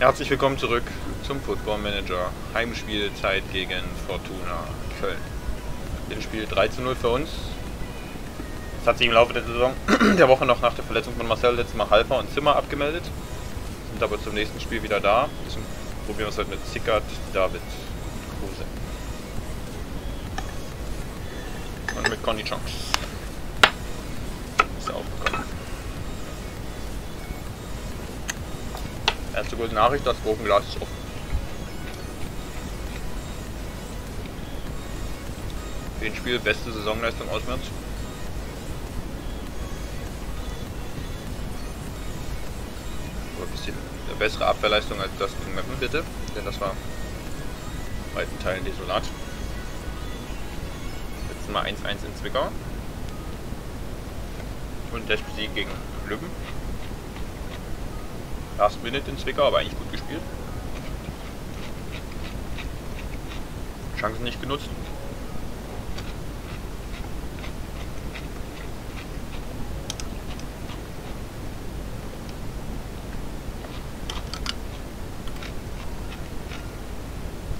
Herzlich willkommen zurück zum Football Manager. Heimspielzeit gegen Fortuna Köln. Den Spiel 3 zu 0 für uns. Es hat sich im Laufe der Saison, der Woche noch nach der Verletzung von Marcel letztes Mal Halper und Zimmer abgemeldet. Sind aber zum nächsten Spiel wieder da. Deswegen probieren wir es halt mit Zickert, David, Kruse. Und mit Conny Chonks. Ist aufgekommen. Erste gute Nachricht, das Gurkenglas ist offen. Für den Spiel beste Saisonleistung auswärts. Aber ein bisschen eine bessere Abwehrleistung als das gegen Meppen bitte, denn das war in weiten Teilen desolat. Jetzt mal 1-1 in Zwickau. Und der Sieg gegen Lübben. Last Minute in Zwickau, aber eigentlich gut gespielt. Chancen nicht genutzt.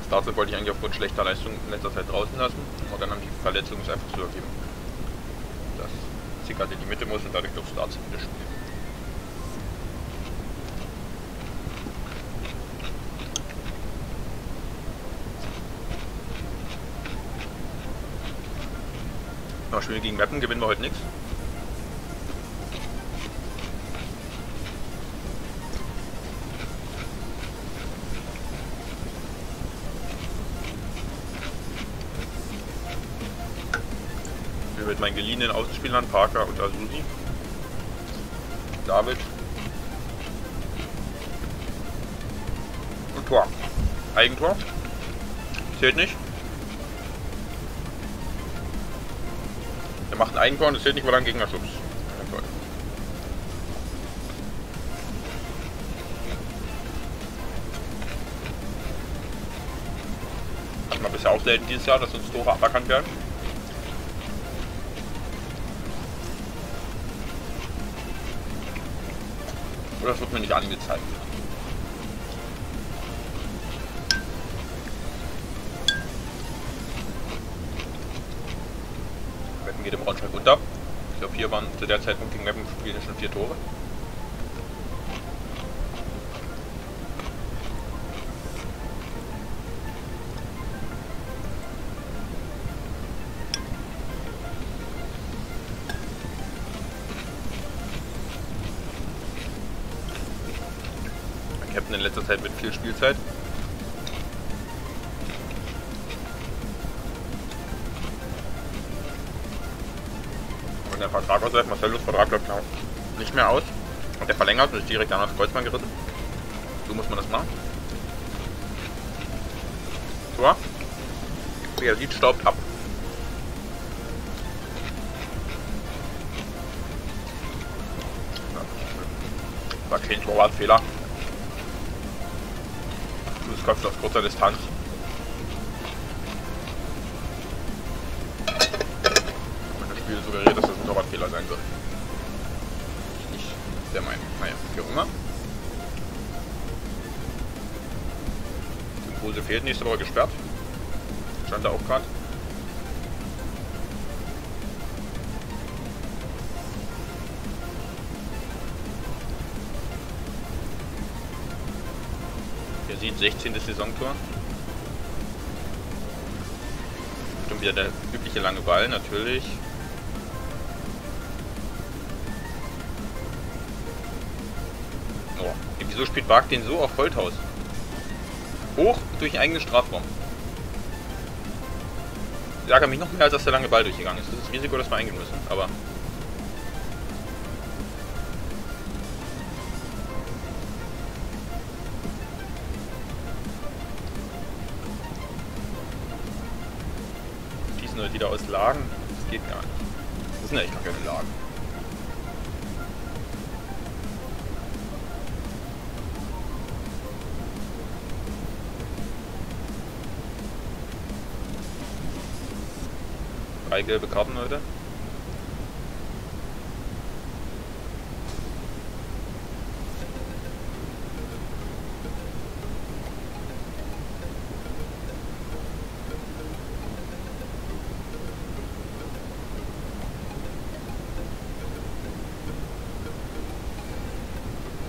Startset wollte ich eigentlich aufgrund schlechter Leistung in letzter Zeit draußen lassen, aber dann haben die Verletzungen es einfach so ergeben, dass Zickert in die Mitte muss und dadurch auf Startset wieder spielt. Ja, Spiel gegen Mappen gewinnen wir heute nichts. Ich mit meinen geliehenen Außenspielern Parker und Azusi. David. Und Tor. Eigentor. Zählt nicht. Macht ein Eigentor und es zählt nicht, weil er einen Gegner schubst. Hatten wir bisher auch selten dieses Jahr, dass uns Tore aberkannt werden. Oder das wird mir nicht angezeigt. Zu der Zeitpunkt gegen Meppen spielen schon vier Tore. Captain in letzter Zeit mit viel Spielzeit. Der Marcellos Vertrag läuft noch nicht mehr aus. Und der verlängert und ist direkt an das Kreuzband geritten. So muss man das machen. Tor. Wer sieht, staubt ab. War kein Torwartfehler. Fußkopf aus kurzer Distanz. Suggeriert, dass Torwartfehler sein soll. Ich nicht der Meinung. Naja, wie auch immer. Impulse fehlt nächste Woche gesperrt. Stand da auch gerade. Der sieht 16. Saisontor. Bestimmt wieder der übliche lange Ball, natürlich. Wieso spielt Wag den so auf Holthaus? Hoch durch den eigenen Strafraum. Ich ärgere mich noch mehr, als dass der lange Ball durchgegangen ist. Das ist das Risiko, das wir eingehen müssen. Aber schießen heute wieder aus Lagen. Das geht gar nicht. Das sind ja echt gar keine Lagen. drei gelbe Karten heute.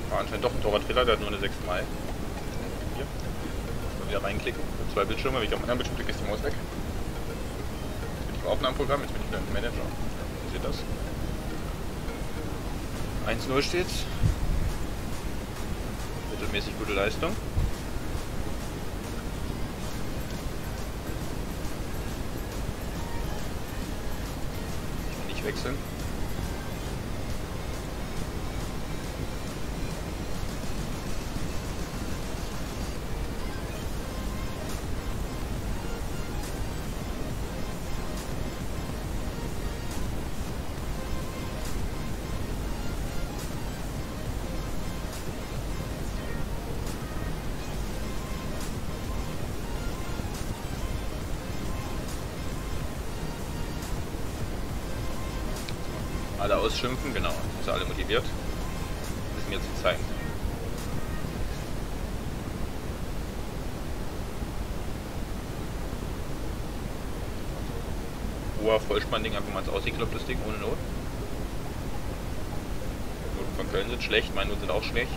War anscheinend doch ein Torwartfehler, der hat nur eine 6 Mai. Hier. Mal wieder reinklicken. Zwei Bildschirme, wenn ich auf meinem Bildschirm klicke, ist die Maus weg. Aufnahmeprogramm, jetzt bin ich beim Manager. Seht das? 1-0 steht's. Mittelmäßig gute Leistung. Ich will nicht wechseln. Alle ausschimpfen, genau. Sind alle motiviert. Das mir zu zeigen. Hoher Vollspannding, einfach mal ins Ausgekloppt, das Ding, ohne Not. Noten von Köln sind schlecht, meine Noten sind auch schlecht.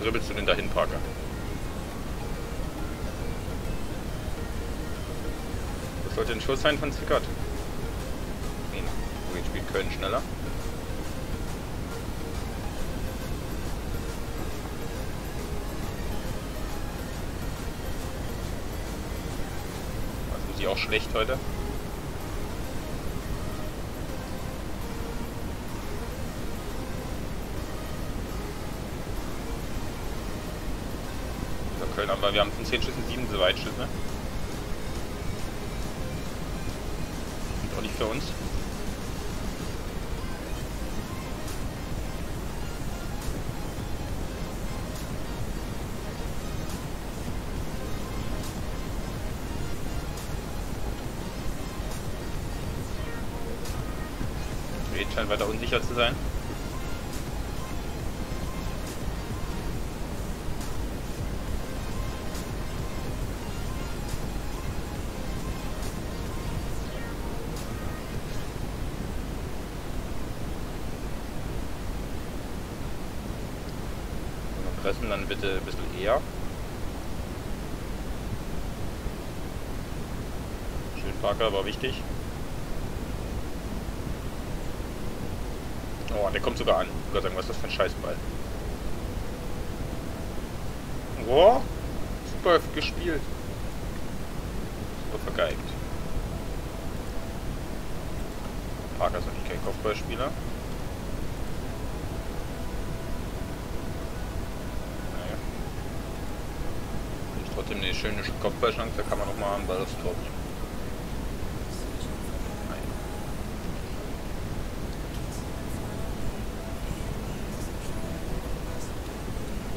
Dribbelst du den dahin, Parker? Sollte ein Schuss sein von Zickert. Wo jetzt spielt Köln schneller. Also sie auch schlecht heute. Köln, aber wir haben von 10 Schüssen 7 so Weitschüsse. Nicht für uns. Scheint weiter unsicher zu sein. Dann bitte ein bisschen eher. Schön Parker, war wichtig. Oh, der kommt sogar an. Ich sagen, was ist das für ein Scheißball? Oh, super gespielt. Super vergeigt. Parker ist natürlich kein Kopfballspieler. Trotzdem eine schöne Kopfballchance, da kann man auch mal einen Ball aufs Tor bringen.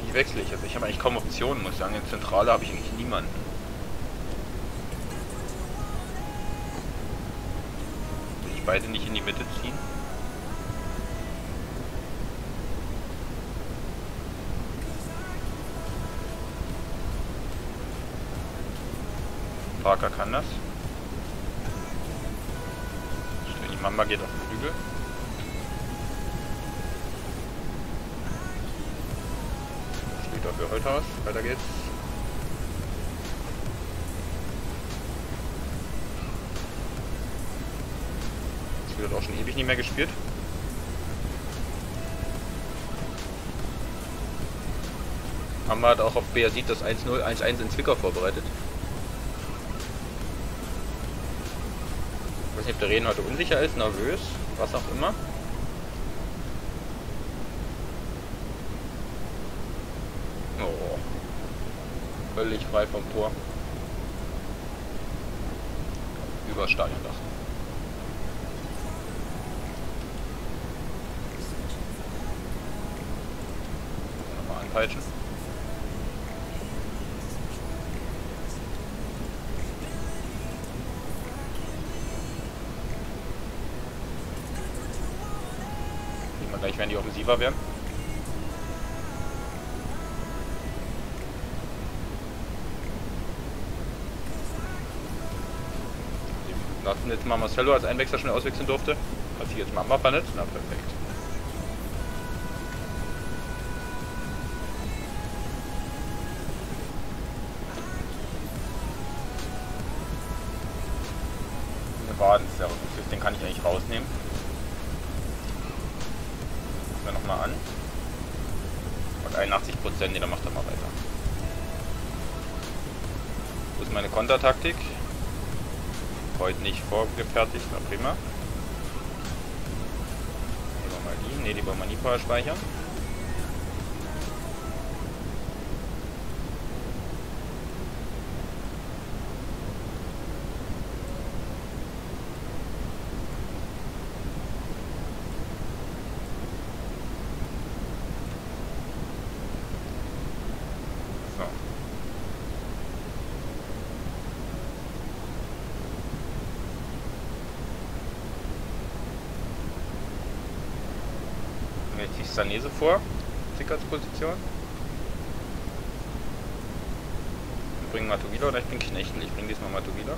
Wie wechsle ich? Also ich habe eigentlich kaum Optionen, muss ich sagen. In Zentrale habe ich eigentlich niemanden. Will ich beide nicht in die Mitte ziehen? Parker kann das. Die Mamba geht auf den Flügel. Spielt dafür heute aus. Weiter geht's. Das wird auch schon ewig nicht mehr gespielt. Wir halt auch auf sieht das 1-0, 1-1 in Zwickau vorbereitet. Ich weiß ob der Reden heute unsicher ist, nervös, was auch immer. Oh. Völlig frei vom Tor. Über Stadiondach. Nochmal anpeitschen. Gleich werden. Nachdem jetzt mal Marcelo als Einwechsler schnell auswechseln durfte, hat sich jetzt Mama vernetzt. Na, perfekt. Waden den kann ich eigentlich rausnehmen. Nochmal an. Und 81 Prozent, nee, dann macht er mal weiter. Wo ist meine Kontertaktik? Heute nicht vorgefertigt, na prima. Nehmen wir mal die. Ne, die wollen wir nie vorher speichern. Vor, Position. Wir bringen Matugila oder ich bin Knechtel. Ich bringe diesmal Matugila.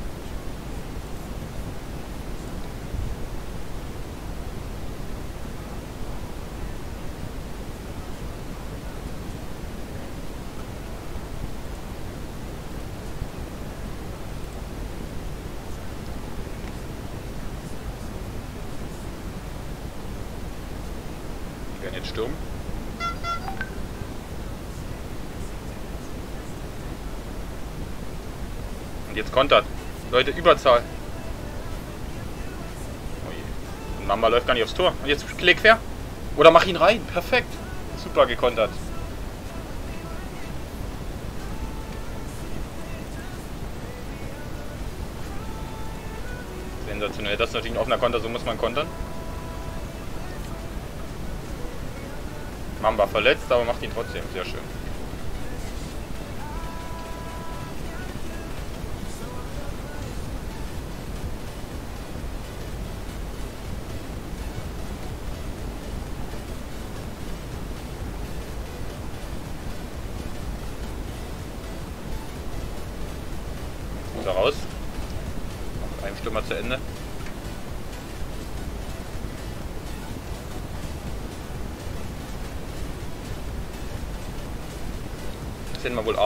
Sturm. Und jetzt kontert. Leute, Überzahl. Oh Mama läuft gar nicht aufs Tor. Und jetzt klick quer. Oder mach ihn rein. Perfekt. Super gekontert. Sensationell. Das ist natürlich ein offener Konter, so muss man kontern. Mamba verletzt, aber macht ihn trotzdem. Sehr schön.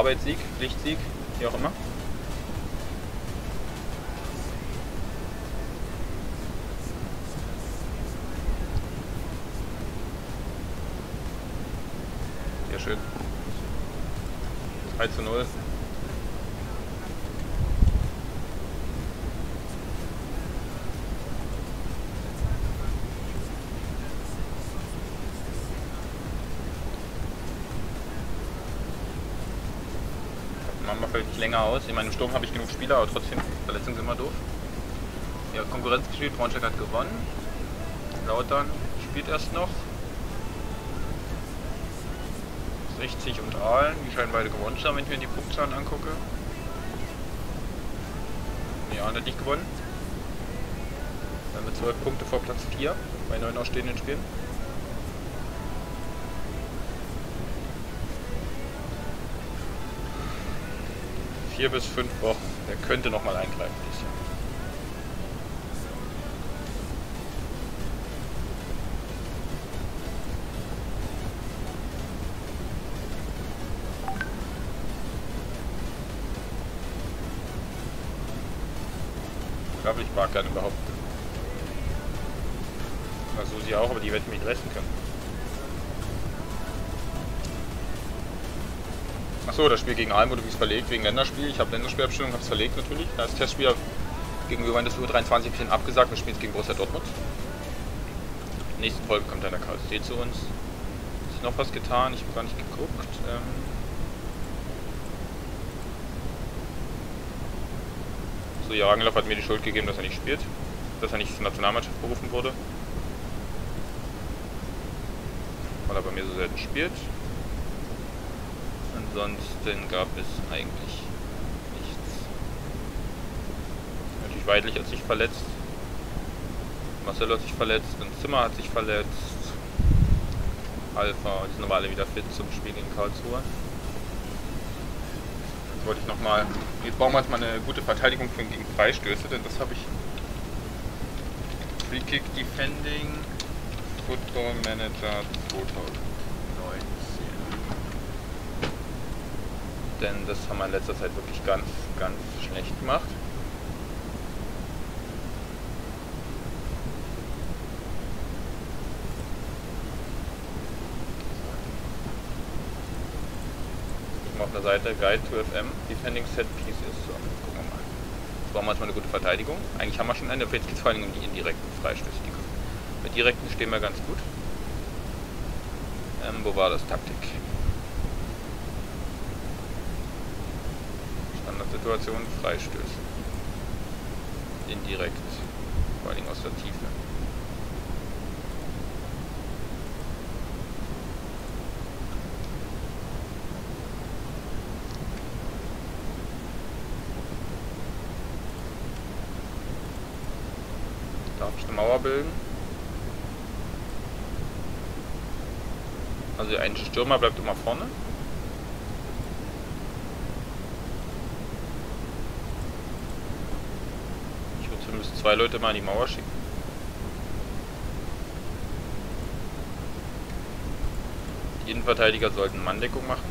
Arbeitssieg, Pflichtsieg, wie auch immer. Sehr schön. 3 zu 0. Länger aus. In meinem Sturm habe ich genug Spieler, aber trotzdem, Verletzungen sind immer doof. Ja, Konkurrenz gespielt, Braunschweig hat gewonnen. Lautern spielt erst noch. 60 und Aalen, die scheinen beide gewonnen zu haben, wenn ich mir die Punktzahlen angucke. Nee, Aalen hat nicht gewonnen. Dann wir 12 Punkte vor Platz 4 bei neun ausstehenden Spielen. 4 bis 5 Wochen. Der könnte nochmal eingreifen Jahr. glaube, ich mag gerne behaupten. Na, Susi auch, aber die wird mich leisten können. Achso, das Spiel gegen Alm wurde übrigens verlegt wegen Länderspiel. Ich habe Länderspielabstimmung, habe es verlegt natürlich. Da ist Testspiel gegenüber in das U23 bisschen abgesagt. Wir spielen jetzt gegen Borussia Dortmund. Nächste Folge kommt dann der KSC zu uns. Ist noch was getan? Ich habe gar nicht geguckt. Ähm so, Jarangelov hat mir die Schuld gegeben, dass er nicht spielt. Dass er nicht zur Nationalmannschaft berufen wurde. Weil er bei mir so selten spielt. Ansonsten gab es eigentlich nichts. Natürlich Weidlich hat sich verletzt. Marcelo hat sich verletzt und Zimmer hat sich verletzt. Alpha, die sind aber alle wieder fit zum Spiel gegen Karlsruhe. Jetzt wollte ich nochmal. Jetzt brauchen wir jetzt mal eine gute Verteidigung für gegen Freistöße, denn das habe ich Free Kick Defending Football Manager 2019. Denn das haben wir in letzter Zeit wirklich ganz, ganz schlecht gemacht. auf der Seite Guide to FM Defending Set Pieces. So, gucken wir mal. Das war manchmal eine gute Verteidigung. Eigentlich haben wir schon eine, jetzt geht es vor allem um die indirekten Freistöße. Bei direkten stehen wir ganz gut. Ähm, wo war das? Taktik. Standardsituation, Freistöße. Indirekt. Vor allem aus der Tiefe. Darf ich eine Mauer bilden? Also ein Stürmer bleibt immer vorne. Ich würde zumindest zwei Leute mal an die Mauer schicken. Die Innenverteidiger sollten Manndeckung machen.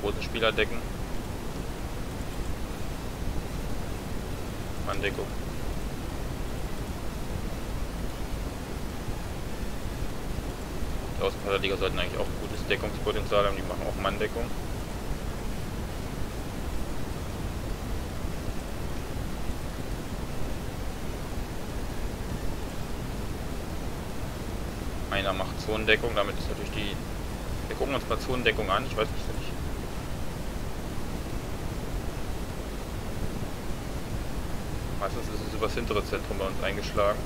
Große Spieler decken. Manndeckung. Die Außenverteidiger sollten eigentlich auch gutes Deckungspotenzial haben, die machen auch Manndeckung. Einer macht Zonendeckung, damit ist natürlich die... Wir gucken uns mal Zonendeckung an, ich weiß nicht, nicht. Meistens ist es übers hintere Zentrum bei uns eingeschlagen.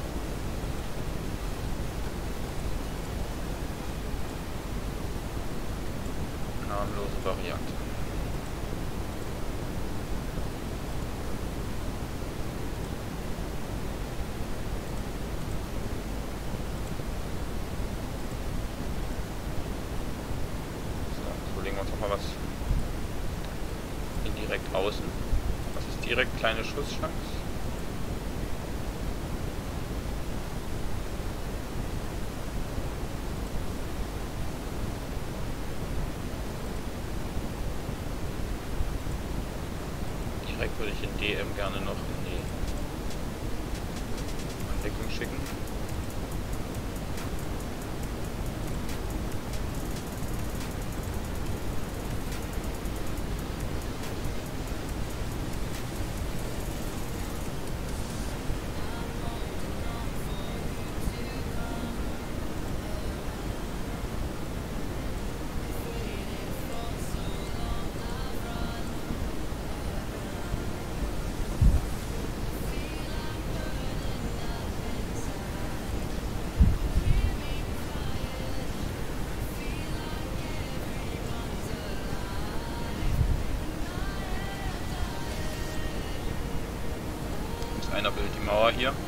Mauer hier.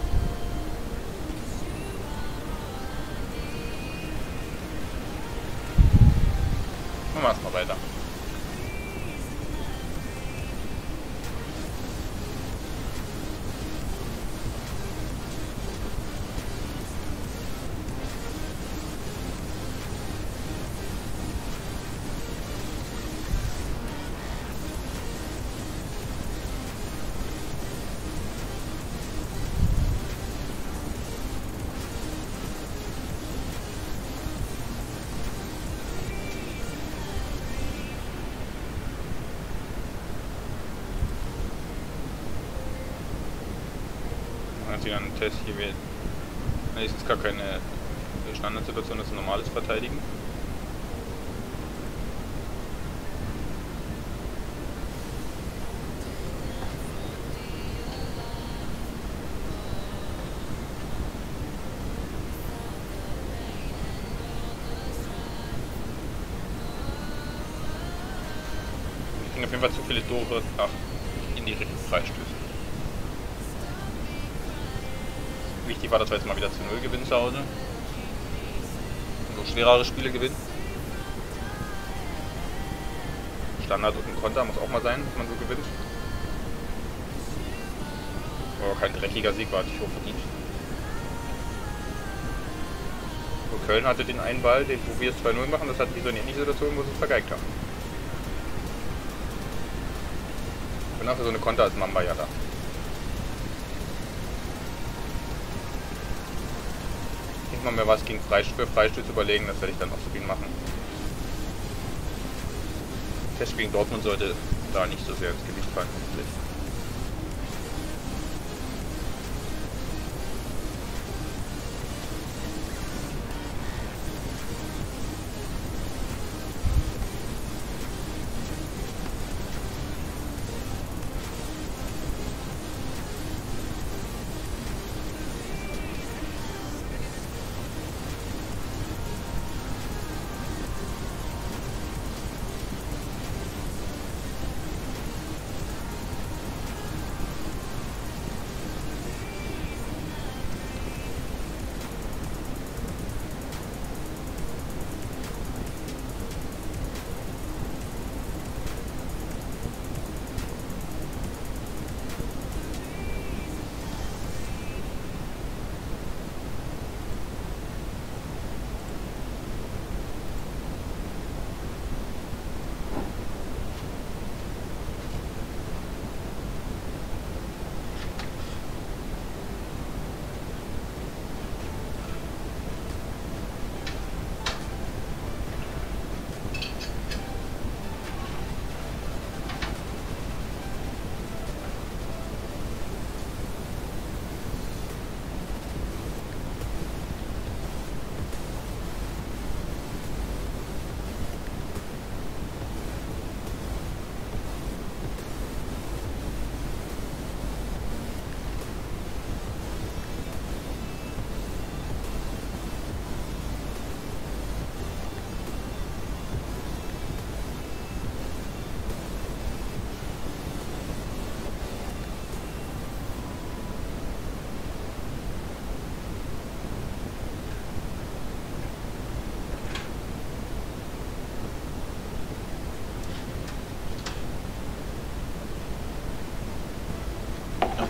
Wieder einen Test hier wird. Ne, ist gar keine Standardsituation, das ist ein normales Verteidigen. Auf jeden Fall zu viele Tore in die Richtung Freistöße. Wichtig war, dass wir jetzt mal wieder zu Null gewinnen zu Hause. So schwerere Spiele gewinnen. Standard und ein Konter muss auch mal sein, dass man so gewinnt. aber kein dreckiger Sieg, war nicht hoch verdient. Und Köln hatte den einen Ball, den, wo wir es 2-0 machen, das hat die so eine ähnliche Situation, wo sie es vergeigt haben. Ich bin auch für so eine Konter als Mamba ja da. Mal mir was gegen Freistöße, Freistöße überlegen, das werde ich dann auch so gegen machen. Test gegen Dortmund sollte da nicht so sehr ins Gewicht fallen, hoffentlich.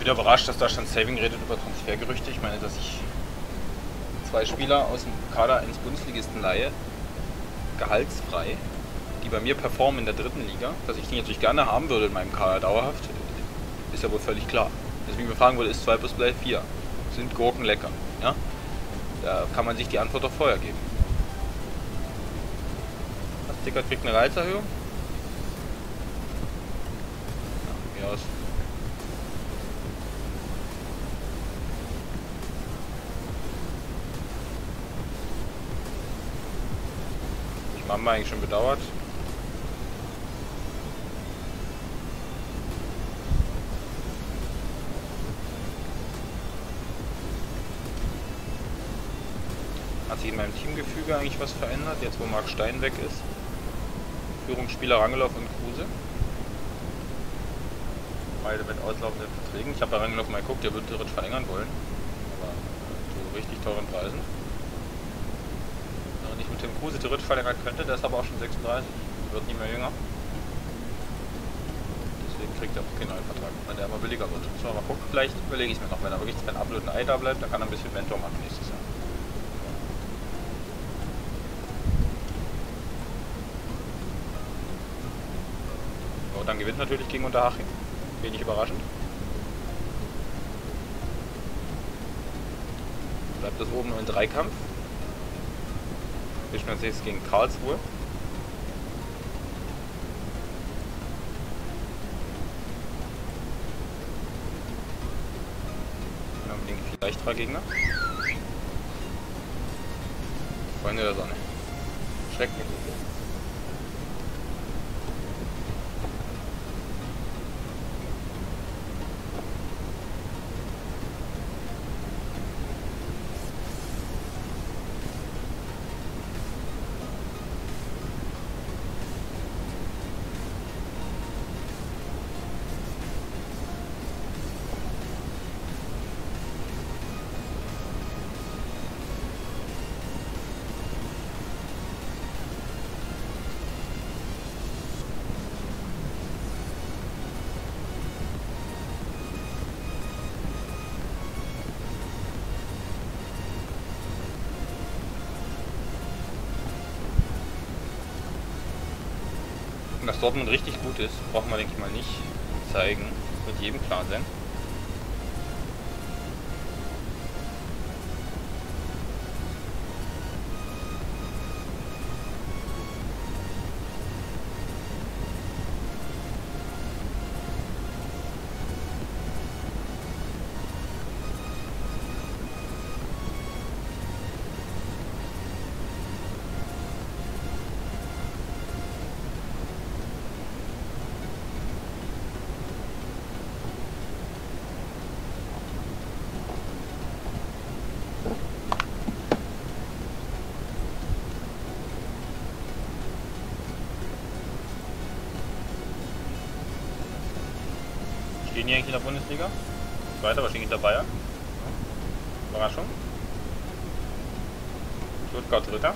Wieder überrascht, dass da schon Saving redet über Transfergerüchte. Ich meine, dass ich zwei Spieler aus dem Kader eines Bundesligisten leihe, gehaltsfrei, die bei mir performen in der dritten Liga, dass ich die natürlich gerne haben würde in meinem Kader dauerhaft, ist ja wohl völlig klar. Ich mir fragen würde, ist 2 plus Play 4? Sind Gurken lecker? Ja? Da kann man sich die Antwort doch vorher geben. Das Ticker kriegt eine Reizerhöhung. Ja, mir aus. Wir eigentlich schon bedauert. Hat sich in meinem Teamgefüge eigentlich was verändert, jetzt wo Marc Stein weg ist? Führungsspieler Rangeloff und Kruse. Beide mit auslaufenden Verträgen. Ich habe bei Rangeloff mal geguckt, der würde theoretisch verlängern wollen. Aber zu richtig teuren Preisen dem Kruse theoretisch verlängern könnte, der ist aber auch schon 36, wird nicht mehr jünger. Deswegen kriegt er auch keinen neuen Vertrag, wenn der immer billiger wird. Müssen mal gucken, vielleicht überlege ich es mir noch, wenn er wirklich kein absoluten Ei da bleibt, dann kann er ein bisschen Mentor machen nächstes Jahr. So, dann gewinnt natürlich gegen Unterhaching. Wenig überraschend. Bleibt das oben nur in Dreikampf. Wir spielen jetzt gegen Karlsruhe. Unbedingt viel leichterer Gegner. Freunde der Sonne. Schreckt Dass Dortmund richtig gut ist, braucht man denke ich mal nicht zeigen. Mit jedem klar sein. Stehen die eigentlich in der Bundesliga? Zweiter, steht hinter Bayern? Überraschung. Stuttgart Dritter.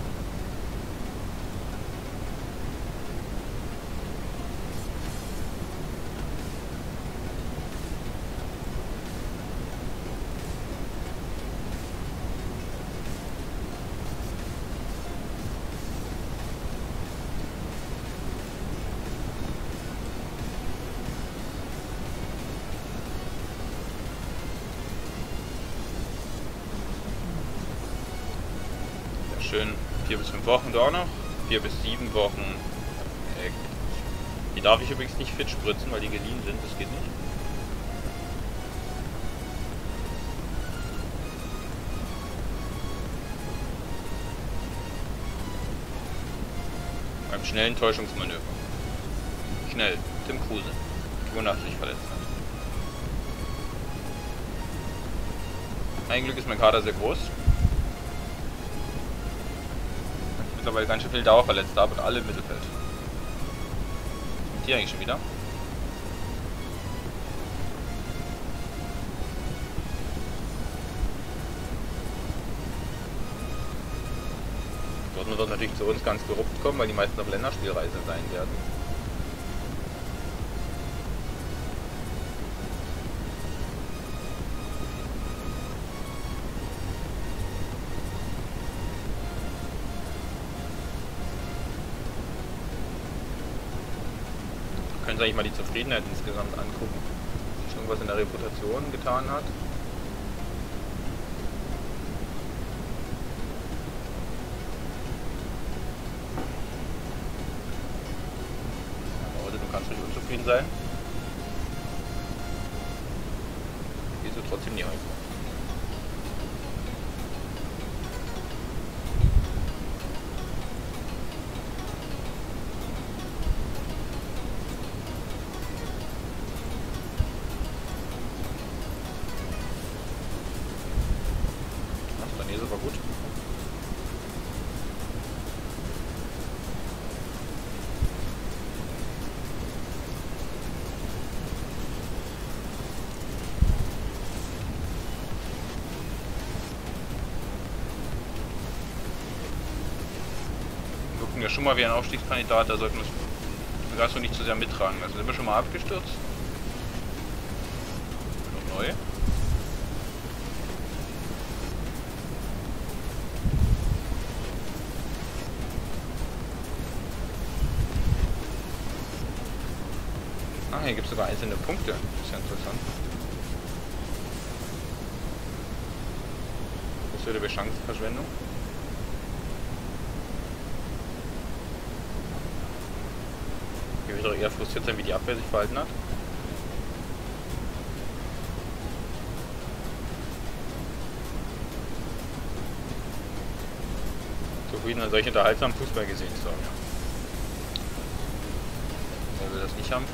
schön vier bis fünf Wochen da noch. Vier bis sieben Wochen. Äh, die darf ich übrigens nicht fit spritzen, weil die geliehen sind. Das geht nicht. Beim schnellen Täuschungsmanöver. Schnell. Tim Kruse. Wonach sich verletzt hat. Ein Glück ist mein Kader sehr groß. Mittlerweile ganz schön viel Dauerverletzte habe und alle im Mittelfeld. Und die eigentlich schon wieder. Dortmund wird natürlich zu uns ganz gerupft kommen, weil die meisten auf Länderspielreise sein werden. Sie eigentlich mal die Zufriedenheit insgesamt angucken. Sich irgendwas in der Reputation getan hat. Schon mal wie ein Aufstiegskandidat, da sollten wir das nicht zu sehr mittragen. Also sind wir schon mal abgestürzt. Noch neu. Ah, hier gibt es sogar einzelne Punkte. Das ist ja interessant. Das würde bei Chancenverschwendung. Wird doch eher frustriert sein, wie die Abwehr sich verhalten hat. Zufrieden an solch unterhaltsamen Fußball gesehen zu haben. Wer will das nicht haben?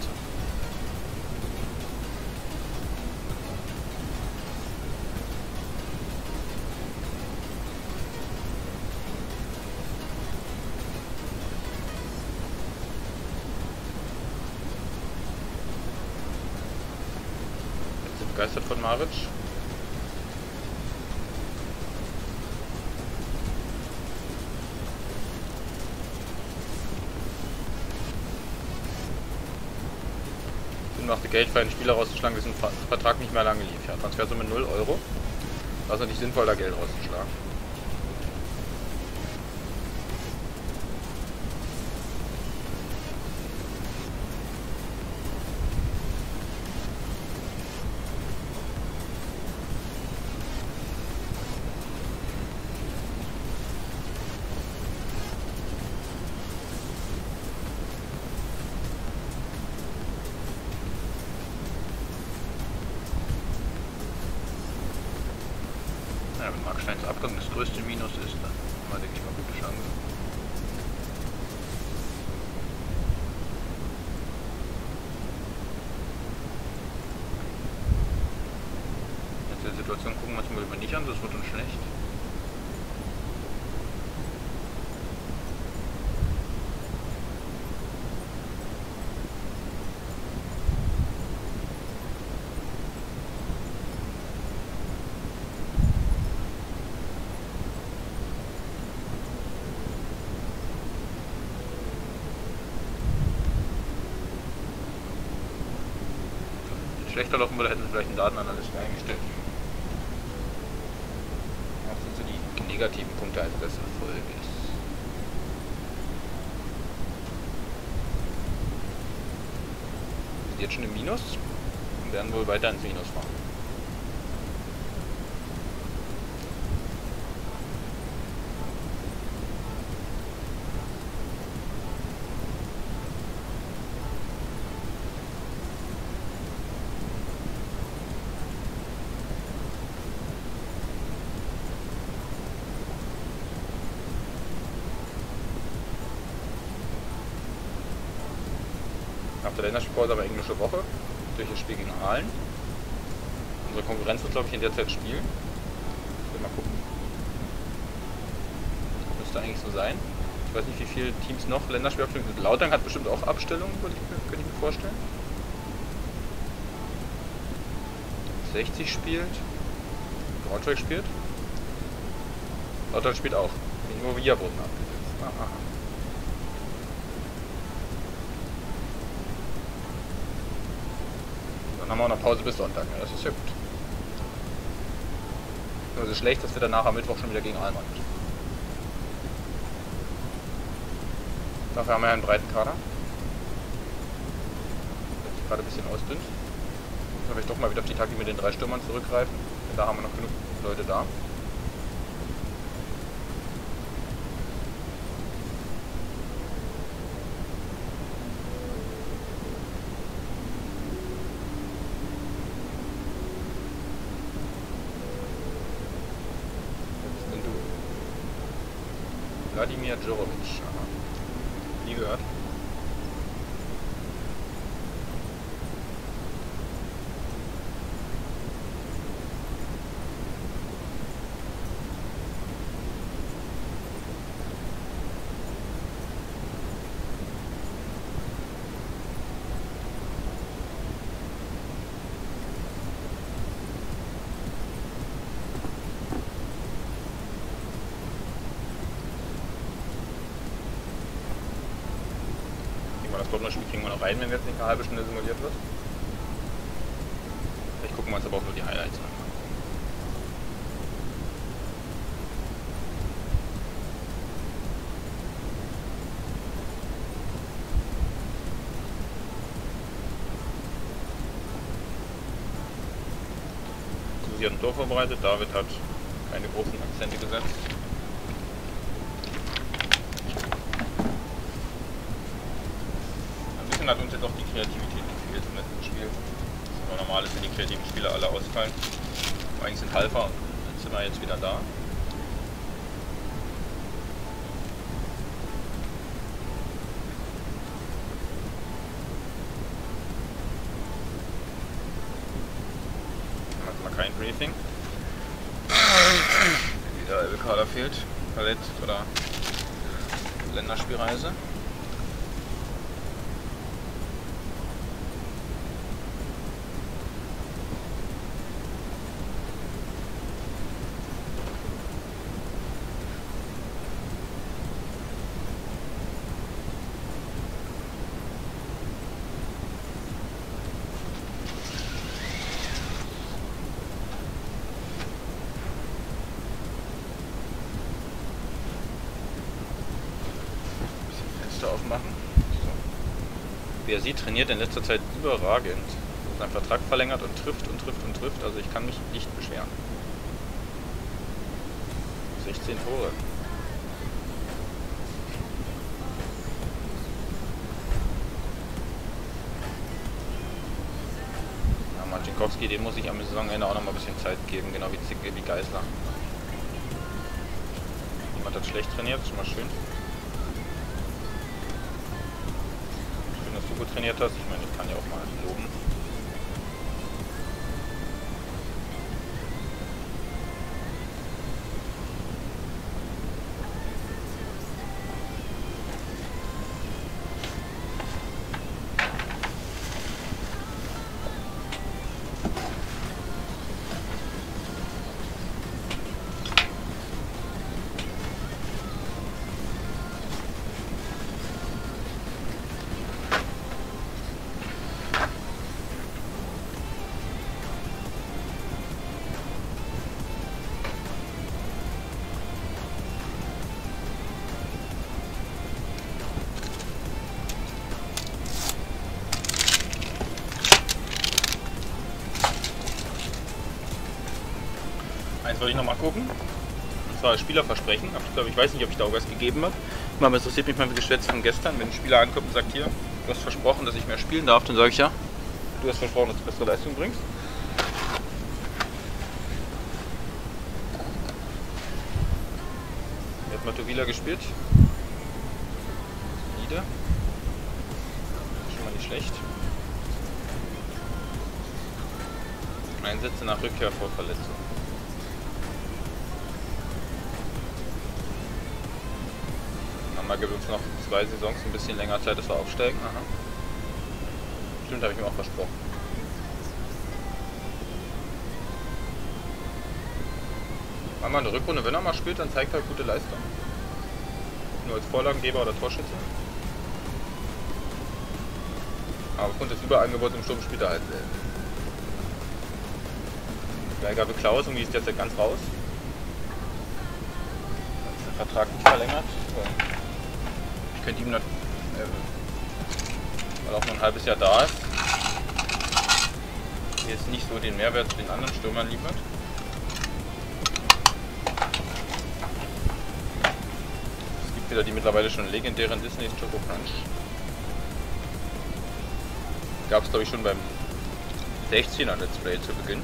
Maric. Sinn machte Geld für einen Spieler rauszuschlagen, dessen Vertrag nicht mehr lange lief. Ja, Transfersumme 0 Euro. Das ist natürlich sinnvoll, da Geld rauszuschlagen. Ja, wenn Marksteins Abgang das größte Minus ist, dann haben wir, denke ich mal, gute Chancen. Jetzt der Situation gucken wir uns mal lieber nicht an, das wird uns schlecht. schlechter laufen würde, hätten sie vielleicht einen Datenanalysten eingestellt. Was sind so die negativen Punkte also des Erfolges? Sind jetzt schon im Minus und werden wohl weiter ins Minus fahren. Nach der Länderspielpause aber englische Woche durch das Spiel gegen Aalen. Unsere Konkurrenz wird, glaube ich, in der Zeit spielen. Ich will mal gucken. Müsste eigentlich so sein. Ich weiß nicht, wie viele Teams noch Länderspielabstellungen sind. Lautern hat bestimmt auch Abstellungen, würde ich, könnte ich mir vorstellen. 60 spielt. Braunschweig spielt. Lautern spielt auch. Nur wir wurden abgesetzt. Ah, ah. Dann haben wir auch noch Pause bis Sonntag. Ja, das ist ja gut. Nur es ist schlecht, dass wir danach am Mittwoch schon wieder gegen Alman müssen. Dafür haben wir ja einen breiten Kader. Der sich gerade ein bisschen ausdünnt. Wir vielleicht doch mal wieder auf die Taktik mit den drei Stürmern zurückgreifen. Denn da haben wir noch genug Leute da. Wer bist denn du? Wladimir Djorovic. Aha. Nie gehört. Ich denke mal, das Rein, wenn jetzt nicht eine halbe Stunde simuliert wird. Vielleicht gucken wir uns aber auch nur die Highlights an. Susi hat ein Tor vorbereitet, David hat keine großen Akzente gesetzt. Ein bisschen hat uns jetzt auch die Kreativität gefehlt im letzten Spiel. Das ist normal, wenn die kreativen Spieler alle ausfallen. Eigentlich sind Halfer und Zimmer jetzt wieder da. Dann hatten wir kein Briefing. Wieder der Kader fehlt. Verletzt oder Länderspielreise. bisschen Fenster aufmachen. So. Sieht, trainiert in letzter Zeit überragend. Sein Vertrag verlängert und trifft und trifft und trifft. Also ich kann mich nicht beschweren. 16 Tore. Ja, Marcinkowski, dem muss ich am Saisonende auch noch mal ein bisschen Zeit geben, genau wie Zicke, wie Geisler. Jemand hat schlecht trainiert, schon mal schön. Trainiert hast. Ich meine, ich kann ja auch mal loben. Eins wollte ich noch mal gucken. Und zwar Spielerversprechen. Ich glaube, ich weiß nicht, ob ich da auch was gegeben habe. Mal interessiert mich mal das Geschwätz von gestern. Wenn ein Spieler ankommt und sagt, hier, du hast versprochen, dass ich mehr spielen darf, dann sage ich ja, du hast versprochen, dass du bessere Leistung bringst. Jetzt Matovila gespielt. Nieder. Schon mal nicht schlecht. Einsätze nach Rückkehr vor Verletzung. Mal gibt uns noch zwei Saisons ein bisschen länger Zeit, dass wir aufsteigen. Aha. Stimmt, habe ich mir auch versprochen. Wenn man eine Rückrunde, wenn er mal spielt, dann zeigt er gute Leistung. Nur als Vorlagengeber oder Torschütze. Aber aufgrund des Überangebots im Sturm spielt er halt selten. Leihgabe Klaus, und die ist jetzt ganz raus. Der Vertrag nicht verlängert könnte ihm noch, äh, weil auch noch ein halbes Jahr da ist, jetzt nicht so den Mehrwert zu den anderen Stürmern liefert. Es gibt wieder die mittlerweile schon legendären Disney's Choco Crunch. Gab es glaube ich schon beim 16er Let's Play zu Beginn.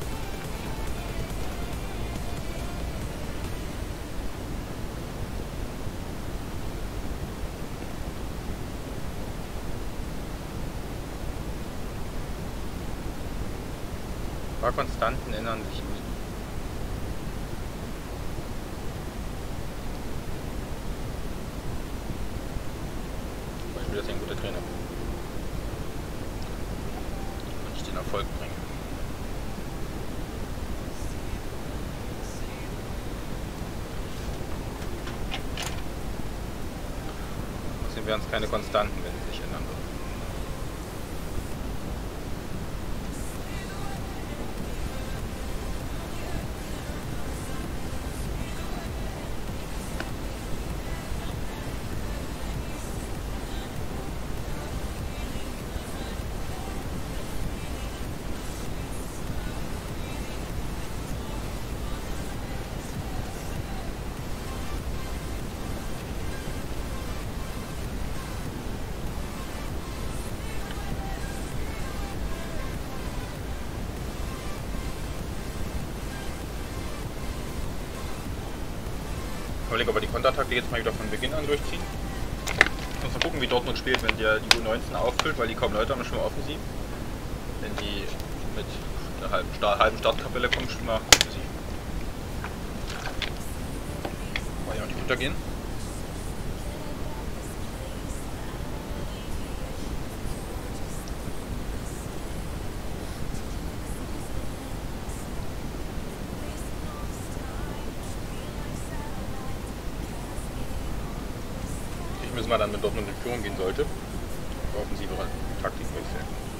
Überlege, ob wir die Kontertaktik jetzt mal wieder von Beginn an durchziehen. Muss mal gucken, wie Dortmund spielt, wenn der die U19 auffüllt, weil die kaum Leute haben, schon mal offensiv. Wenn die mit der halben, Start, halben Startkapelle kommen, schon mal offensiv. Wollen ja auch nicht runtergehen. Wir dann mit Dortmund in Führung gehen sollte. Offensivere Taktikwechsel. Auch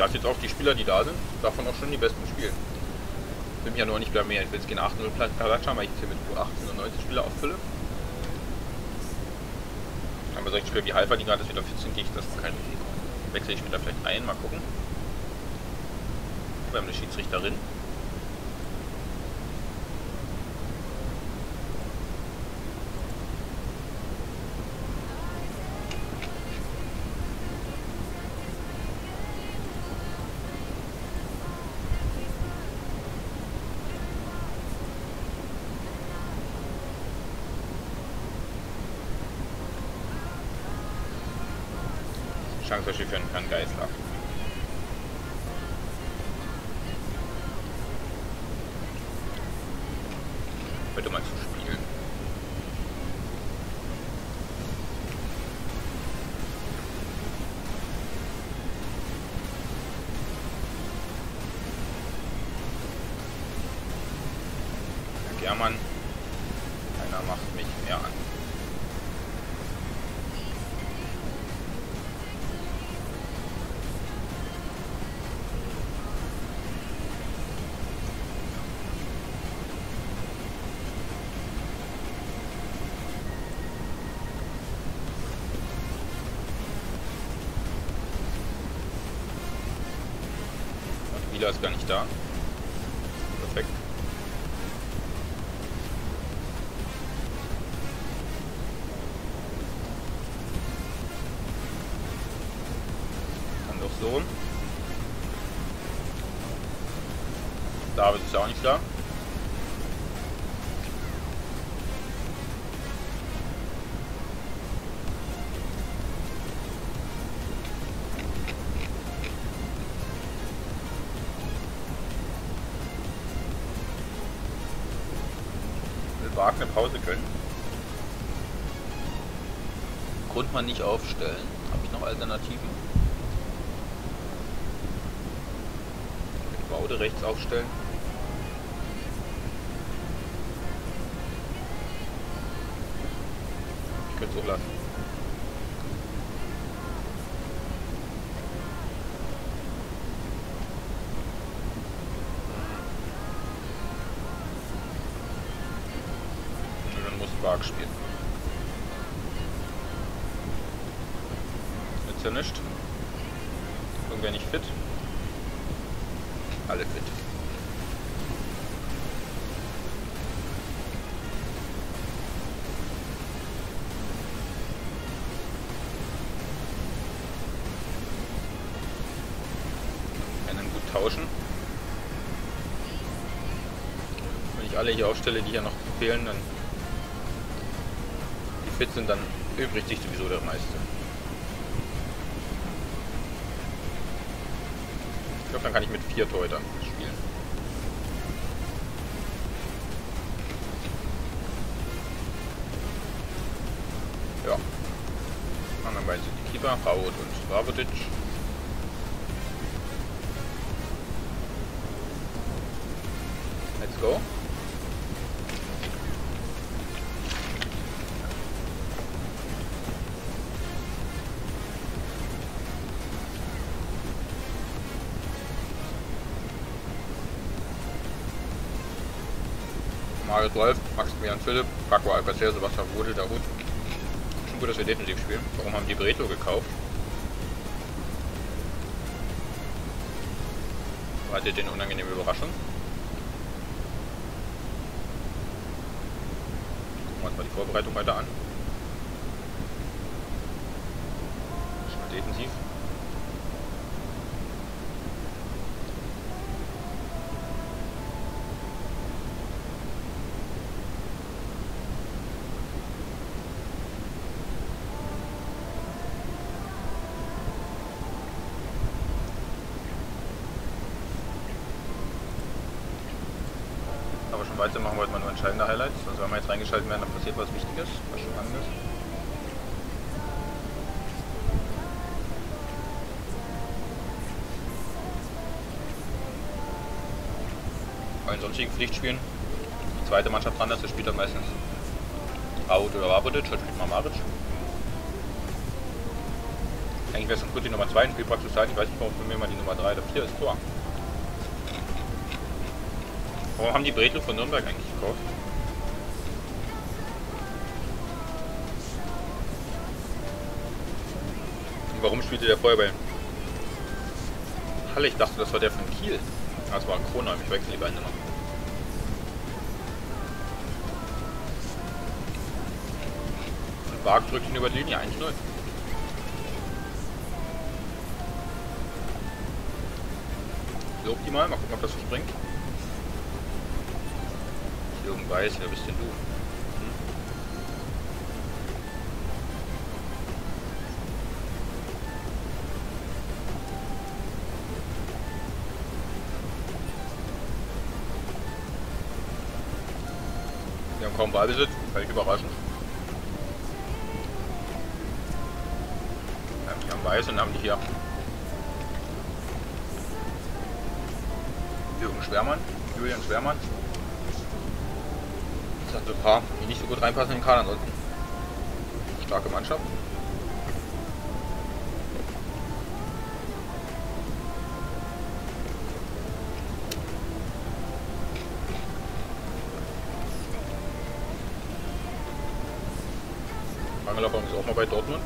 darf jetzt auch die Spieler, die da sind, davon auch schon die besten spielen. Ich will mich ja nur nicht blamieren. Ich will jetzt gegen 8-0 Platz haben, weil ich jetzt hier mit 18 und 19 Spieler auffülle. Aber solche Spieler wie Halfer, die gerade wieder 14 gehe ich das kein wechsle ich da vielleicht ein, mal gucken. Wir haben eine Schiedsrichterin. Chance für einen Spieler ist gar nicht da. Perfekt. Dann doch so. David ist ja auch nicht da. Wagner Pause können. Grundmann nicht aufstellen. Habe ich noch Alternativen? Baude rechts aufstellen. Ich könnte es so lassen. Alle hier aufstelle, die hier noch fehlen, dann fit sind, dann übrigt sich sowieso der meiste. Ich glaube, dann kann ich mit vier Torhütern spielen. Ja. Sind die Keeper, Raut und Ravotic. Let's go. Philipp, Paco Alcacer, Sebastian Wodel, der Hut. Schon gut, dass wir defensiv spielen. Warum haben die Breto gekauft? Wartet den unangenehme Überraschung. Gucken wir uns mal die Vorbereitung weiter an. Schon defensiv. aber schon weitermachen wollten wir nur entscheidende Highlights. Reingeschaltet werden, dann passiert was Wichtiges, was Spannendes. Bei den sonstigen Pflichtspielen die zweite Mannschaft dran das spielt dann meistens Raut oder Wabudic, heute spielt man Maric. Eigentlich wäre es dann gut, die Nummer 2 in Spielplatz zu sein. Ich weiß nicht, warum für mir mal die Nummer 3 oder 4 ist Tor. Warum haben die Bredlo von Nürnberg eigentlich gekauft? Warum spielte der bei Halle? Ich dachte, das war der von Kiel. Ah, das war Kronheim, ich wechsle die beiden immer. Und Bark drückt ihn über die Linie 1-0. So optimal, mal gucken, ob das was bringt. Jürgen Weiß, wer bist denn du? Kaum Ballbesitz, völlig überraschend. Die haben Weiß und haben die hier Jürgen Schwermann, Julian Schwermann. Das sind so ein paar, die nicht so gut reinpassen in den Kader ansonsten. Starke Mannschaft. Auch mal bei Dortmund.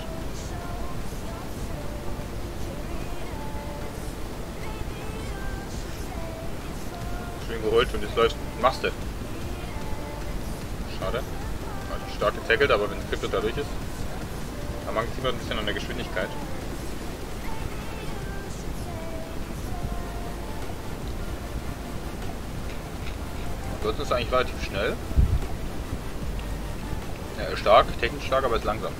Schön geholt und jetzt läuft Maste. Schade. Also stark getackelt, aber wenn Skripto da durch ist, dann mangelt es immer ein bisschen an der Geschwindigkeit. Ansonsten ist eigentlich relativ schnell. Ja, stark, technisch stark, aber ist langsam.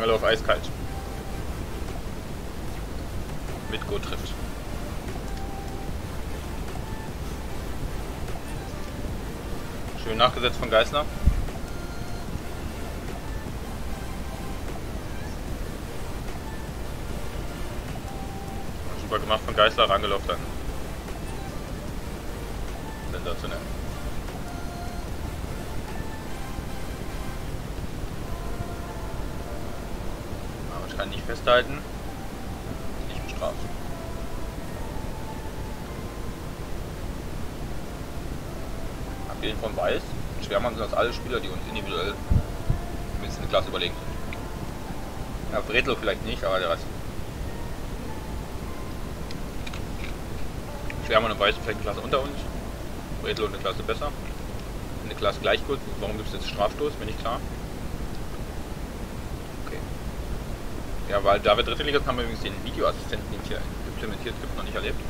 Und Rangelow eiskalt. Mit Go trifft. Schön nachgesetzt von Geißler. Super gemacht von Geißler, rangelaufen dann. Sensationell. Festhalten. Nicht bestraft. Abgesehen von Weiß, Schwermann sind das alle Spieler, die uns individuell mindestens eine Klasse überlegen sind. Ja, Bredlo vielleicht nicht, aber der Rest. Schwermann und Weiß vielleicht eine Klasse unter uns. Bredlo eine Klasse besser. Eine Klasse gleich gut. Warum gibt es jetzt Strafstoß? Bin ich klar. Ja, weil da wir dritte Liga haben wir übrigens den Videoassistenten, den es hier implementiert gibt, noch nicht erlebt.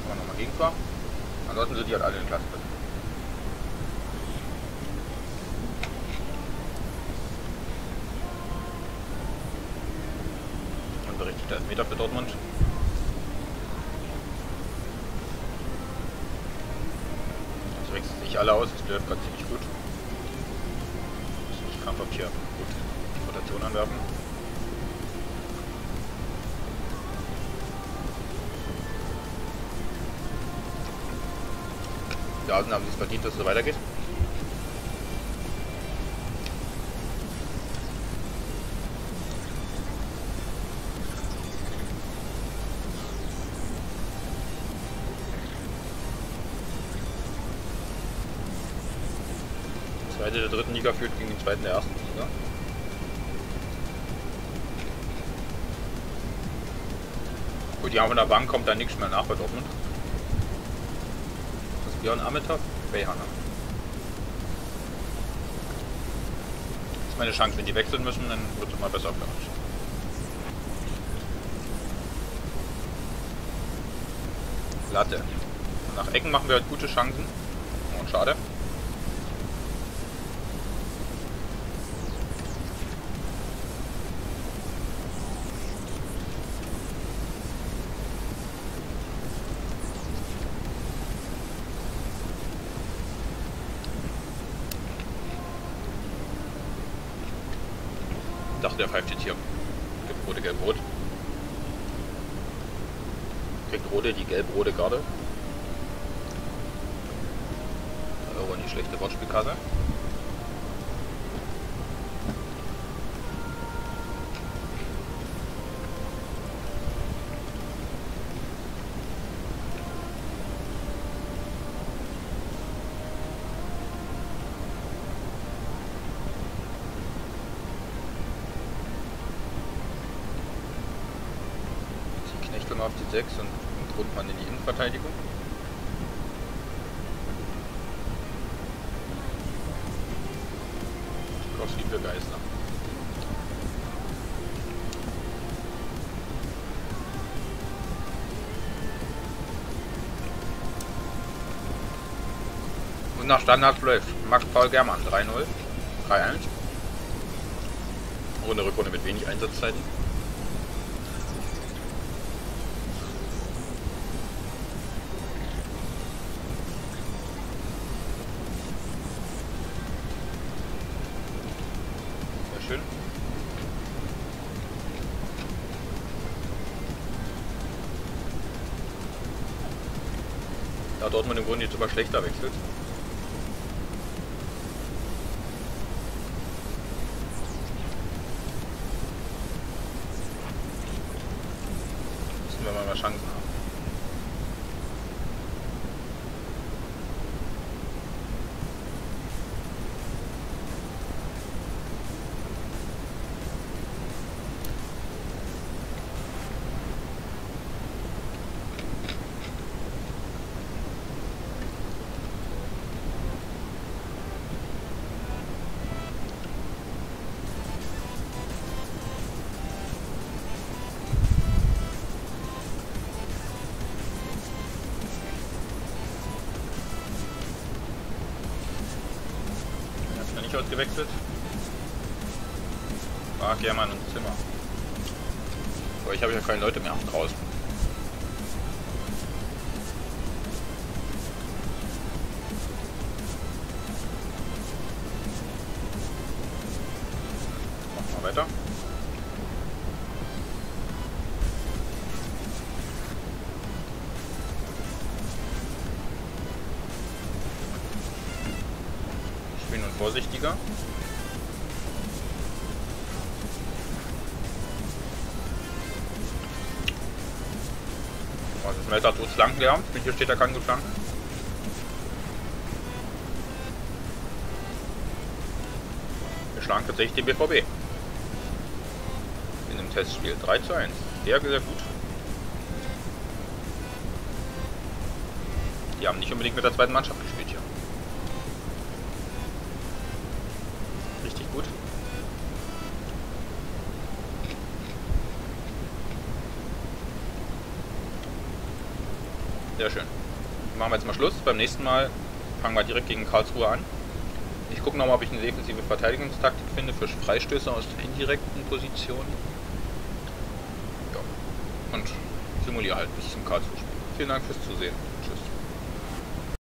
Kann man nochmal gegenfahren. Ansonsten sind die halt alle in Klasse drin. Und berichtet der Elfmeter für Dortmund. Sich alle aus, das läuft gerade ziemlich gut. Muss nicht hier gut Rotation anwerfen. Die Hasen haben sich verdient, dass es so weitergeht. Liga führt gegen den zweiten der ersten Liga. Gut, die haben von der Bank kommt da nichts mehr nach bei Dortmund. Das ist Björn Amitov, Beyhanner. Das ist meine Chance, wenn die wechseln müssen, dann wird es mal besser für uns. Latte. Nach Ecken machen wir halt gute Chancen. Und schade. Ich dachte, der pfeift jetzt hier. Gelb-rote, gelb-rot. Kriegt rote die gelb-rote Garde. Aber nicht schlechte Wortspielkarte. Die Knechtel mal auf die 6 und, und Grundmann in die Innenverteidigung. Kowski für Geisler. Und nach Standards läuft Max Paul Germann 3-0, 3-1. Runde Rückrunde mit wenig Einsatzzeiten. Dortmund im Grunde jetzt sogar schlechter wechselt. Ich ausgewechselt. War German und Zimmer. Aber ich habe ja keine Leute mehr draußen. Flanken leer. Hier steht, er kann gut flanken. Wir schlagen tatsächlich den BVB. In dem Testspiel 3 zu 1. Sehr, sehr gut. Die haben nicht unbedingt mit der zweiten Mannschaft gespielt Schluss. Beim nächsten Mal fangen wir direkt gegen Karlsruhe an. Ich gucke nochmal, ob ich eine defensive Verteidigungstaktik finde für Freistöße aus indirekten Positionen. Ja. Und simuliere halt bis zum Karlsruhe-Spiel. Vielen Dank fürs Zusehen.